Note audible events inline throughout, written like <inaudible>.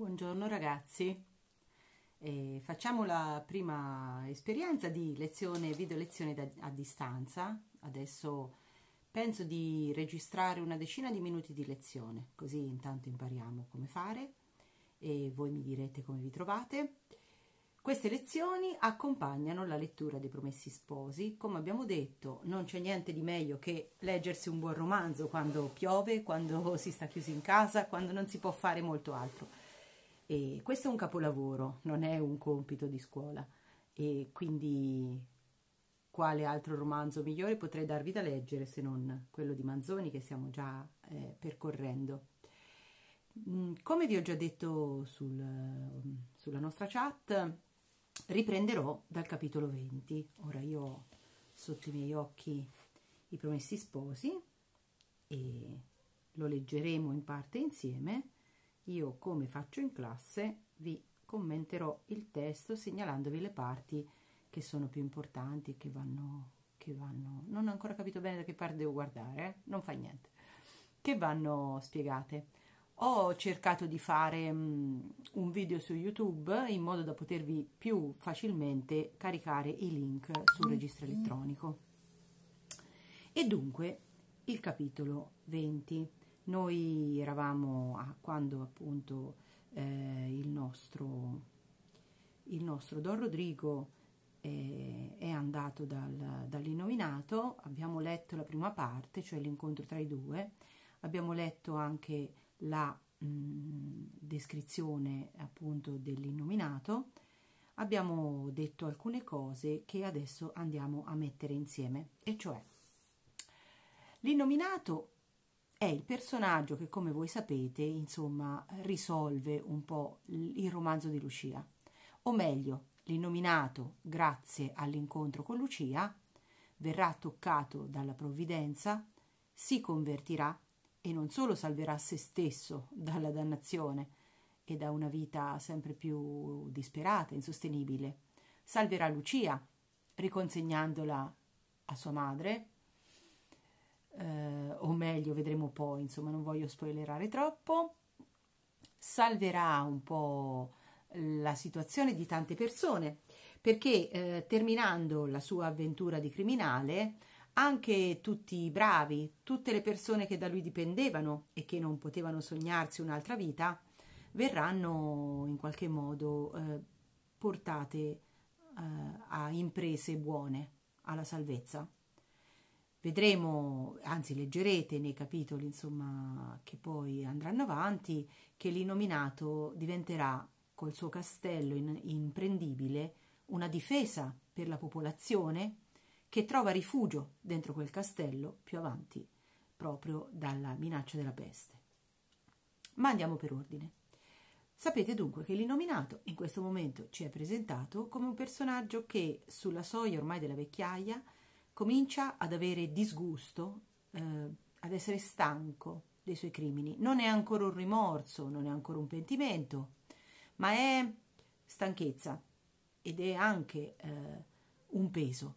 Buongiorno ragazzi, e facciamo la prima esperienza di lezione, video lezione da, a distanza. Adesso penso di registrare una decina di minuti di lezione, così intanto impariamo come fare e voi mi direte come vi trovate. Queste lezioni accompagnano la lettura dei Promessi Sposi. Come abbiamo detto, non c'è niente di meglio che leggersi un buon romanzo quando piove, quando si sta chiusi in casa, quando non si può fare molto altro. E questo è un capolavoro, non è un compito di scuola. E quindi quale altro romanzo migliore potrei darvi da leggere se non quello di Manzoni che stiamo già eh, percorrendo. Mm, come vi ho già detto sul, sulla nostra chat, riprenderò dal capitolo 20. Ora io ho sotto i miei occhi i promessi sposi e lo leggeremo in parte insieme io come faccio in classe vi commenterò il testo segnalandovi le parti che sono più importanti che vanno che vanno. Non ho ancora capito bene da che parte devo guardare eh? non fa niente. Che vanno spiegate. Ho cercato di fare um, un video su youtube in modo da potervi più facilmente caricare i link sul registro elettronico. E dunque il capitolo 20 noi eravamo a quando appunto eh, il nostro il nostro Don Rodrigo eh, è andato dal, dall'innominato, abbiamo letto la prima parte, cioè l'incontro tra i due, abbiamo letto anche la mh, descrizione appunto dell'innominato, abbiamo detto alcune cose che adesso andiamo a mettere insieme, e cioè l'innominato è il personaggio che, come voi sapete, insomma, risolve un po' il romanzo di Lucia. O meglio, l'innominato, grazie all'incontro con Lucia, verrà toccato dalla provvidenza, si convertirà e non solo salverà se stesso dalla dannazione e da una vita sempre più disperata, insostenibile, salverà Lucia, riconsegnandola a sua madre, eh, o meglio vedremo poi, insomma non voglio spoilerare troppo, salverà un po' la situazione di tante persone perché eh, terminando la sua avventura di criminale anche tutti i bravi, tutte le persone che da lui dipendevano e che non potevano sognarsi un'altra vita, verranno in qualche modo eh, portate eh, a imprese buone, alla salvezza. Vedremo, anzi leggerete nei capitoli insomma, che poi andranno avanti, che l'inominato diventerà col suo castello in, imprendibile una difesa per la popolazione che trova rifugio dentro quel castello più avanti proprio dalla minaccia della peste. Ma andiamo per ordine. Sapete dunque che l'inominato in questo momento ci è presentato come un personaggio che sulla soglia ormai della vecchiaia comincia ad avere disgusto, eh, ad essere stanco dei suoi crimini. Non è ancora un rimorso, non è ancora un pentimento, ma è stanchezza ed è anche eh, un peso.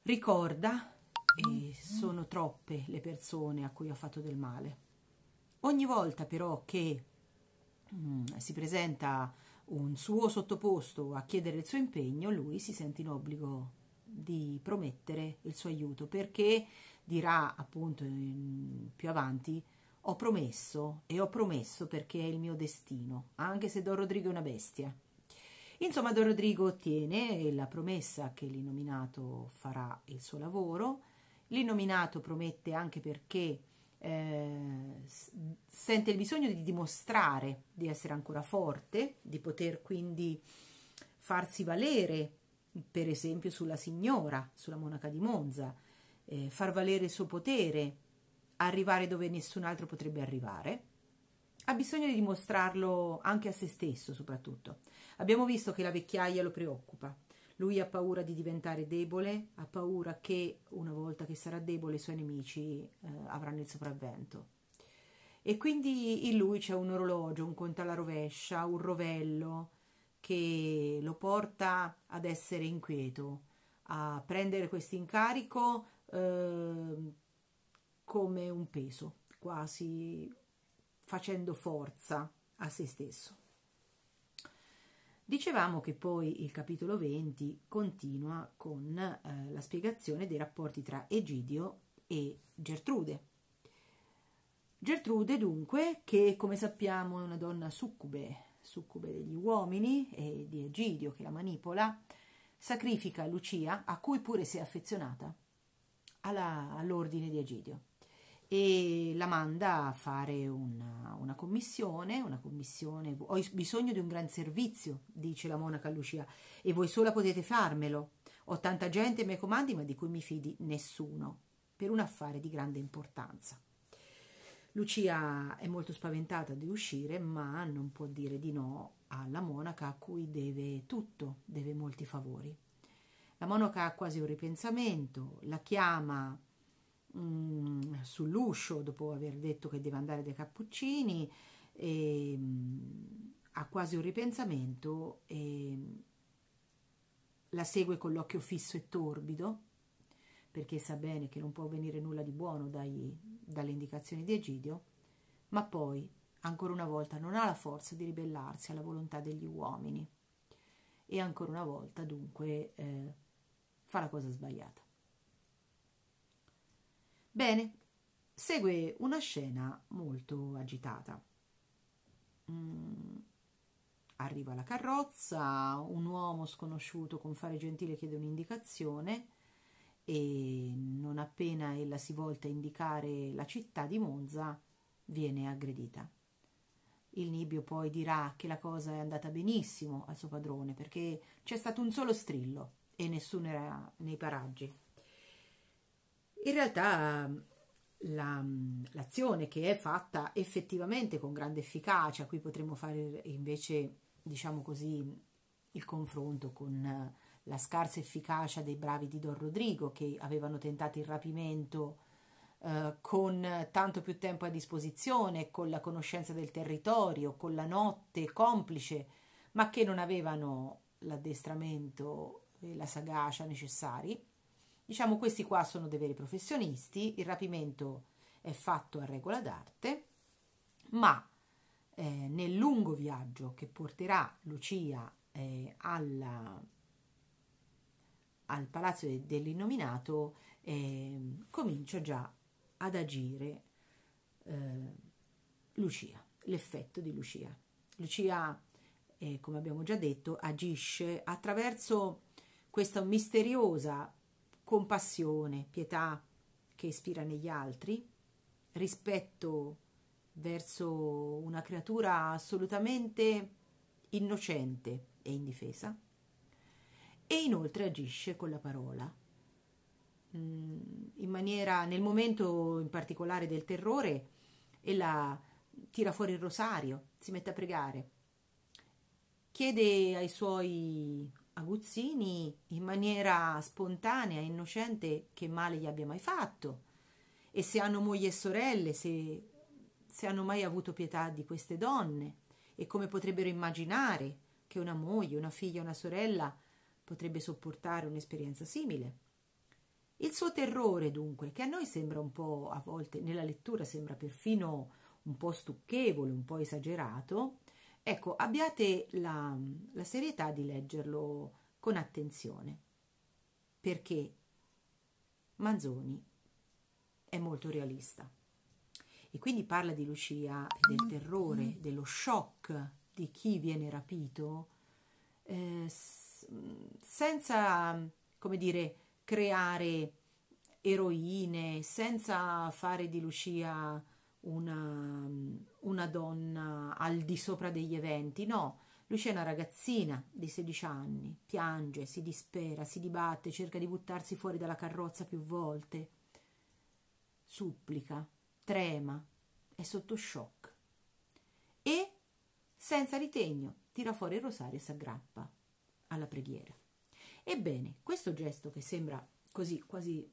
Ricorda, e sono troppe le persone a cui ha fatto del male. Ogni volta però che mm, si presenta un suo sottoposto a chiedere il suo impegno, lui si sente in obbligo di promettere il suo aiuto perché dirà appunto più avanti ho promesso e ho promesso perché è il mio destino anche se Don Rodrigo è una bestia. Insomma Don Rodrigo ottiene la promessa che l'innominato farà il suo lavoro. L'innominato promette anche perché eh, sente il bisogno di dimostrare di essere ancora forte di poter quindi farsi valere per esempio sulla signora, sulla monaca di Monza, eh, far valere il suo potere, arrivare dove nessun altro potrebbe arrivare, ha bisogno di dimostrarlo anche a se stesso soprattutto. Abbiamo visto che la vecchiaia lo preoccupa. Lui ha paura di diventare debole, ha paura che una volta che sarà debole i suoi nemici eh, avranno il sopravvento. E quindi in lui c'è un orologio, un conto alla rovescia, un rovello, che lo porta ad essere inquieto, a prendere questo incarico eh, come un peso, quasi facendo forza a se stesso. Dicevamo che poi il capitolo 20 continua con eh, la spiegazione dei rapporti tra Egidio e Gertrude. Gertrude dunque, che come sappiamo è una donna succube, succube degli uomini e di Egidio che la manipola, sacrifica Lucia, a cui pure si è affezionata, alla, all'ordine di Egidio e la manda a fare una, una, commissione, una commissione, ho bisogno di un gran servizio, dice la monaca Lucia, e voi sola potete farmelo. Ho tanta gente ai miei comandi, ma di cui mi fidi nessuno, per un affare di grande importanza. Lucia è molto spaventata di uscire, ma non può dire di no alla monaca a cui deve tutto, deve molti favori. La monaca ha quasi un ripensamento, la chiama mh, mm, sull'uscio dopo aver detto che deve andare dai cappuccini e, mh, mm, ha quasi un ripensamento e la segue con l'occhio fisso e torbido perché sa bene che non può venire nulla di buono dai, dalle indicazioni di Egidio, ma poi, ancora una volta, non ha la forza di ribellarsi alla volontà degli uomini e ancora una volta, dunque, eh, fa la cosa sbagliata. Bene, segue una scena molto agitata. Mm, arriva la carrozza, un uomo sconosciuto con fare gentile chiede un'indicazione e non appena ella si volta a indicare la città di Monza, viene aggredita. Il Nibbio poi dirà che la cosa è andata benissimo al suo padrone perché c'è stato un solo strillo e nessuno era nei paraggi. In realtà la, l'azione che è fatta effettivamente con grande efficacia, qui potremmo fare invece, diciamo così, il confronto con la scarsa efficacia dei bravi di Don Rodrigo che avevano tentato il rapimento eh, con tanto più tempo a disposizione, con la conoscenza del territorio, con la notte complice, ma che non avevano l'addestramento e la sagacia necessari. Diciamo questi qua sono dei veri professionisti, il rapimento è fatto a regola d'arte, ma eh, nel lungo viaggio che porterà Lucia eh, alla, al palazzo dell'innominato eh, comincia già ad agire eh, Lucia, l'effetto di Lucia. Lucia, eh, come abbiamo già detto, agisce attraverso questa misteriosa compassione, pietà che ispira negli altri, rispetto verso una creatura assolutamente innocente e indifesa e inoltre agisce con la parola. Mm, in maniera nel momento in particolare del terrore ella tira fuori il rosario si mette a pregare. Chiede ai suoi aguzzini in maniera spontanea innocente che male gli abbia mai fatto. E se hanno moglie e sorelle, se, se hanno mai avuto pietà di queste donne. E come potrebbero immaginare che una moglie, una figlia, una sorella potrebbe sopportare un'esperienza simile. Il suo terrore, dunque, che a noi sembra un po' a volte nella lettura sembra perfino un po' stucchevole, un po' esagerato, Ecco, abbiate la, la serietà di leggerlo con attenzione, perché Manzoni è molto realista e quindi parla di Lucia, del terrore, dello shock di chi viene rapito, eh, senza, come dire, creare eroine, senza fare di Lucia una, una donna al di sopra degli eventi, no. Lucia è una ragazzina di 16 anni, piange, si dispera, si dibatte, cerca di buttarsi fuori dalla carrozza più volte, supplica, trema, è sotto shock e, senza ritegno, tira fuori il rosario e si aggrappa alla preghiera. Ebbene, questo gesto che sembra così quasi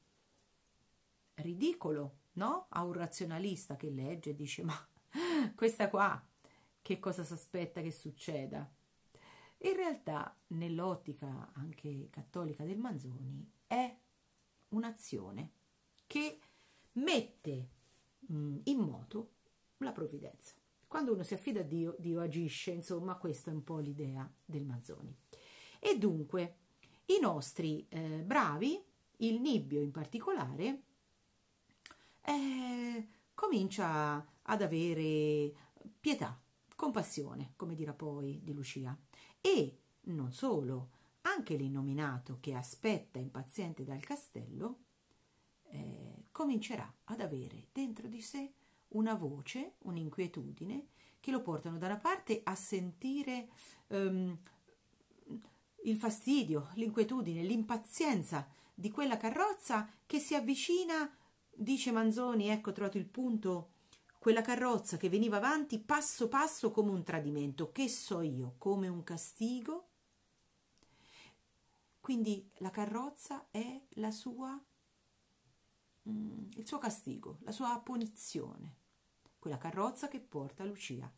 ridicolo no? A un razionalista che legge e dice ma <laughs> questa qua che cosa si aspetta che succeda? In realtà, nell'ottica anche cattolica del Manzoni, è un'azione che mette in moto la provvidenza. Quando uno si affida a Dio, Dio agisce, insomma, questa è un po' l'idea del Manzoni. E dunque, i nostri eh, bravi, il Nibbio in particolare, eh, comincia ad avere pietà, compassione, come dirà poi di Lucia. E non solo, anche l'innominato che aspetta impaziente dal castello eh, comincerà ad avere dentro di sé una voce, un'inquietudine che lo portano da una parte a sentire um, il fastidio, l'inquietudine, l'impazienza di quella carrozza che si avvicina, dice Manzoni, ecco trovato il punto, quella carrozza che veniva avanti passo passo come un tradimento, che so io, come un castigo. Quindi la carrozza è la sua, mm, il suo castigo, la sua punizione, quella carrozza che porta Lucia,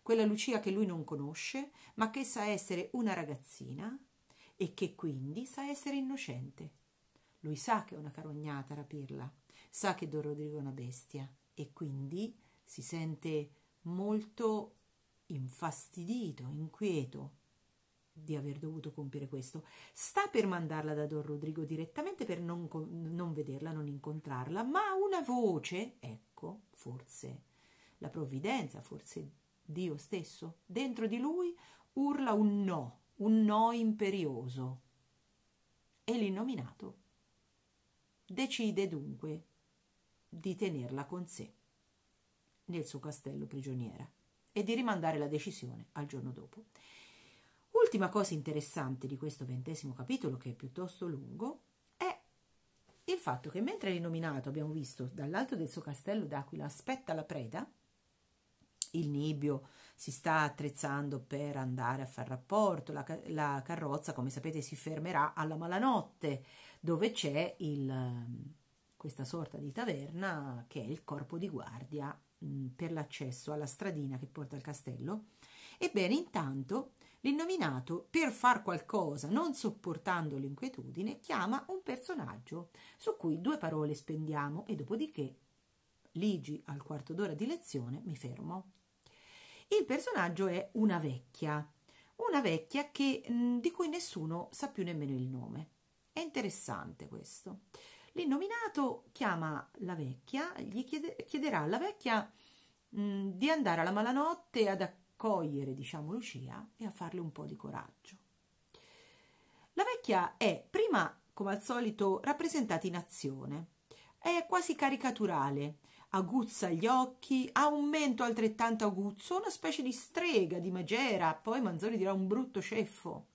quella Lucia che lui non conosce, ma che sa essere una ragazzina e che quindi sa essere innocente. Lui sa che è una carognata rapirla, sa che Don Rodrigo è una bestia e quindi si sente molto infastidito, inquieto di aver dovuto compiere questo. Sta per mandarla da Don Rodrigo direttamente per non, non vederla, non incontrarla, ma una voce, ecco, forse la provvidenza, forse Dio stesso, dentro di lui urla un no un no imperioso. E l'innominato decide dunque di tenerla con sé nel suo castello prigioniera e di rimandare la decisione al giorno dopo. Ultima cosa interessante di questo ventesimo capitolo, che è piuttosto lungo, è il fatto che mentre l'innominato, abbiamo visto, dall'alto del suo castello d'Aquila aspetta la preda, il Nibbio si sta attrezzando per andare a far rapporto, la, la carrozza, come sapete, si fermerà alla malanotte, dove c'è il, questa sorta di taverna che è il corpo di guardia mh, per l'accesso alla stradina che porta al castello. Ebbene, intanto l'innominato, per far qualcosa, non sopportando l'inquietudine, chiama un personaggio su cui due parole spendiamo e dopodiché, ligi al quarto d'ora di lezione, mi fermo. Il personaggio è una vecchia, una vecchia che, mm, di cui nessuno sa più nemmeno il nome. È interessante questo. L'innominato chiama la vecchia, gli chiede, chiederà alla vecchia mh, mm, di andare alla malanotte ad accogliere, diciamo, Lucia e a farle un po' di coraggio. La vecchia è prima, come al solito, rappresentata in azione. È quasi caricaturale, aguzza gli occhi, ha un mento altrettanto aguzzo, una specie di strega, di magera, poi Manzoni dirà un brutto ceffo.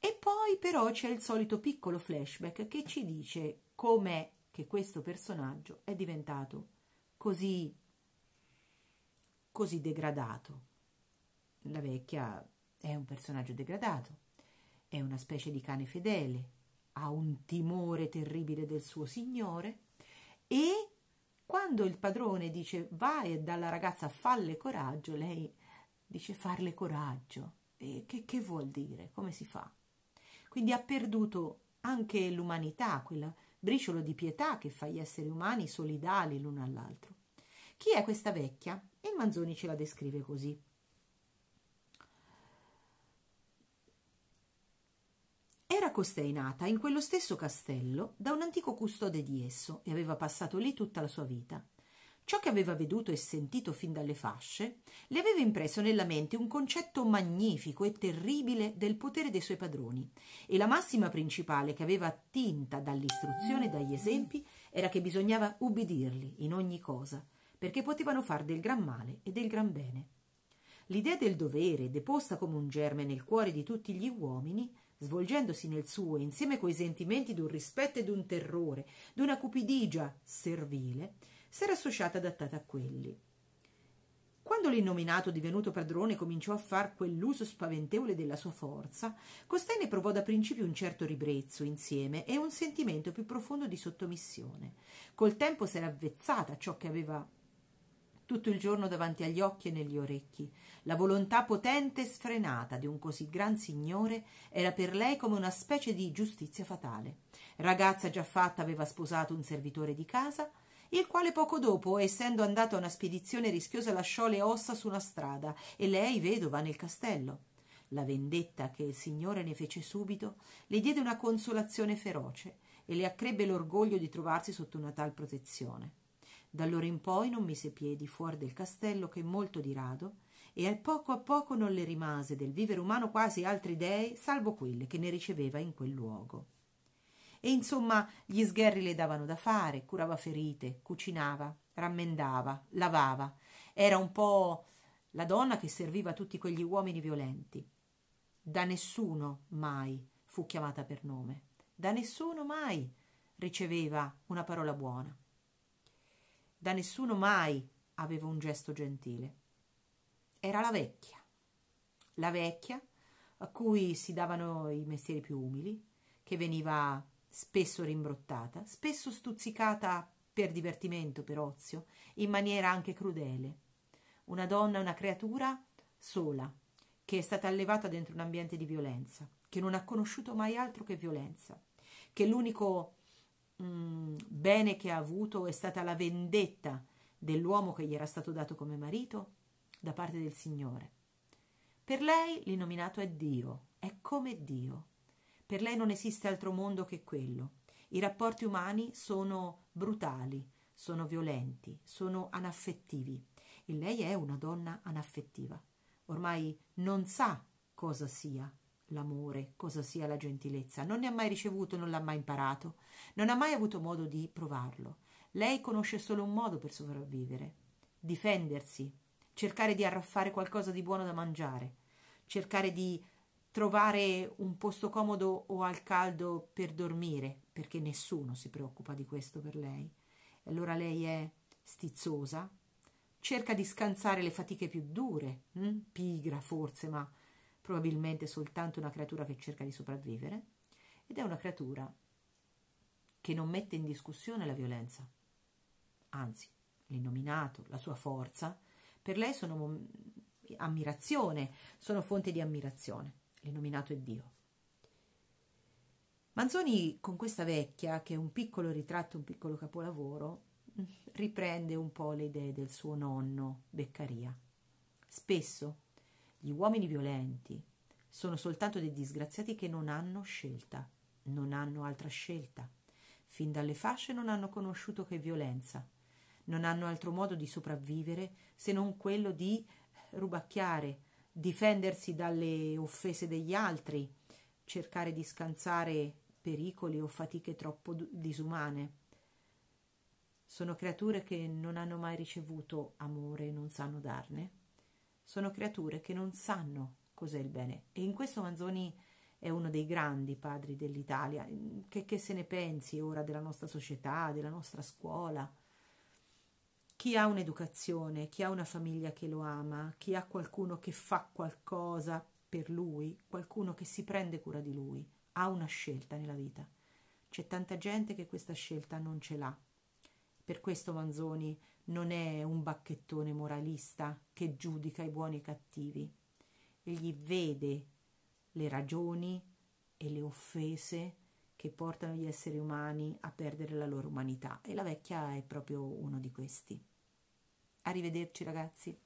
E poi però c'è il solito piccolo flashback che ci dice com'è che questo personaggio è diventato così così degradato. La vecchia è un personaggio degradato, è una specie di cane fedele, ha un timore terribile del suo signore e quando il padrone dice vai dalla ragazza falle coraggio, lei dice farle coraggio. E che, che vuol dire? Come si fa? Quindi ha perduto anche l'umanità, quel briciolo di pietà che fa gli esseri umani solidali l'uno all'altro. Chi è questa vecchia? E Manzoni ce la descrive così. Era costei nata in quello stesso castello da un antico custode di esso e aveva passato lì tutta la sua vita. Ciò che aveva veduto e sentito fin dalle fasce le aveva impresso nella mente un concetto magnifico e terribile del potere dei suoi padroni, e la massima principale che aveva attinta dall'istruzione e dagli esempi era che bisognava ubbidirli in ogni cosa, perché potevano far del gran male e del gran bene. L'idea del dovere, deposta come un germe nel cuore di tutti gli uomini, svolgendosi nel suo insieme coi sentimenti d'un rispetto e d'un terrore, d'una cupidigia servile, s'era associata adattata a quelli. Quando l'innominato divenuto padrone cominciò a far quell'uso spaventevole della sua forza, costei ne provò da principio un certo ribrezzo insieme e un sentimento più profondo di sottomissione. Col tempo s'era avvezzata a ciò che aveva tutto il giorno davanti agli occhi e negli orecchi. La volontà potente e sfrenata di un così gran signore era per lei come una specie di giustizia fatale. Ragazza già fatta aveva sposato un servitore di casa il quale poco dopo, essendo andato a una spedizione rischiosa, lasciò le ossa su una strada e lei, vedova, nel castello. La vendetta che il Signore ne fece subito le diede una consolazione feroce e le accrebbe l'orgoglio di trovarsi sotto una tal protezione. D'allora in poi non mise piedi fuori del castello che molto di rado, e a poco a poco non le rimase del vivere umano quasi altri dei, salvo quelle che ne riceveva in quel luogo. E insomma gli sgherri le davano da fare, curava ferite, cucinava, rammendava, lavava. Era un po' la donna che serviva tutti quegli uomini violenti. Da nessuno mai fu chiamata per nome, da nessuno mai riceveva una parola buona, da nessuno mai aveva un gesto gentile. Era la vecchia, la vecchia a cui si davano i mestieri più umili, che veniva spesso rimbrottata, spesso stuzzicata per divertimento, per ozio, in maniera anche crudele. Una donna, una creatura sola, che è stata allevata dentro un ambiente di violenza, che non ha conosciuto mai altro che violenza, che l'unico mm, bene che ha avuto è stata la vendetta dell'uomo che gli era stato dato come marito da parte del Signore. Per lei l'inominato è Dio, è come Dio. Per lei non esiste altro mondo che quello. I rapporti umani sono brutali, sono violenti, sono anaffettivi. E lei è una donna anaffettiva ormai non sa cosa sia l'amore, cosa sia la gentilezza, non ne ha mai ricevuto, non l'ha mai imparato, non ha mai avuto modo di provarlo. Lei conosce solo un modo per sopravvivere, difendersi, cercare di arraffare qualcosa di buono da mangiare, cercare di trovare un posto comodo o al caldo per dormire, perché nessuno si preoccupa di questo per lei. Allora lei è stizzosa, cerca di scansare le fatiche più dure, hm? pigra forse, ma probabilmente soltanto una creatura che cerca di sopravvivere, ed è una creatura che non mette in discussione la violenza. Anzi, l'innominato, la sua forza, per lei sono ammirazione, sono fonte di ammirazione. L'innominato è Dio. Manzoni con questa vecchia, che è un piccolo ritratto, un piccolo capolavoro, riprende un po' le idee del suo nonno Beccaria. Spesso gli uomini violenti sono soltanto dei disgraziati che non hanno scelta, non hanno altra scelta. Fin dalle fasce non hanno conosciuto che violenza, non hanno altro modo di sopravvivere se non quello di rubacchiare, difendersi dalle offese degli altri, cercare di scansare pericoli o fatiche troppo disumane. Sono creature che non hanno mai ricevuto amore e non sanno darne. Sono creature che non sanno cos'è il bene. E in questo Manzoni è uno dei grandi padri dell'Italia. Che, che se ne pensi ora della nostra società, della nostra scuola? Chi ha un'educazione, chi ha una famiglia che lo ama, chi ha qualcuno che fa qualcosa per lui, qualcuno che si prende cura di lui, ha una scelta nella vita. C'è tanta gente che questa scelta non ce l'ha per questo Manzoni non è un bacchettone moralista che giudica i buoni e i cattivi. Egli vede le ragioni e le offese che portano gli esseri umani a perdere la loro umanità e la vecchia è proprio uno di questi. Arrivederci ragazzi.